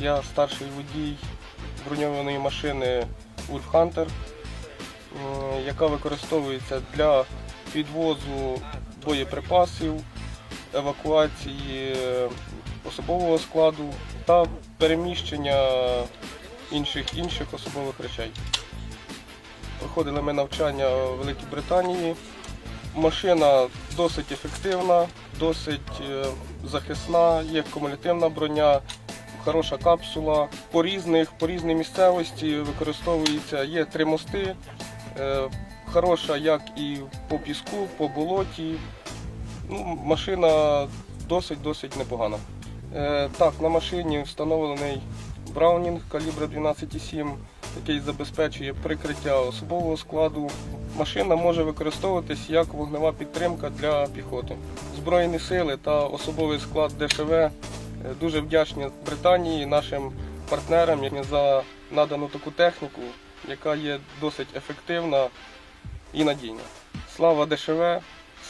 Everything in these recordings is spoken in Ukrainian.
Я старший водій броньованої машини Wolf Hunter, яка використовується для підвозу боєприпасів, евакуації особового складу та переміщення інших інших особових речей. Проходили ми навчання в Великій Британії. Машина досить ефективна, досить е, захисна, є кумулятивна броня, хороша капсула. По різних, по різній місцевості використовується, є три мости, е, хороша як і по піску, по болоті. Ну, машина досить-досить непогана. Е, так, на машині встановлений Браунінг калібра 12,7, який забезпечує прикриття особового складу. Машина може використовуватись як вогнева підтримка для піхоти. Збройні сили та особовий склад ДШВ дуже вдячні Британії, нашим партнерам за надану таку техніку, яка є досить ефективна і надійна. Слава ДШВ,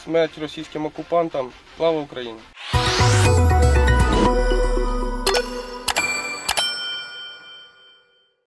смерть російським окупантам, слава Україні!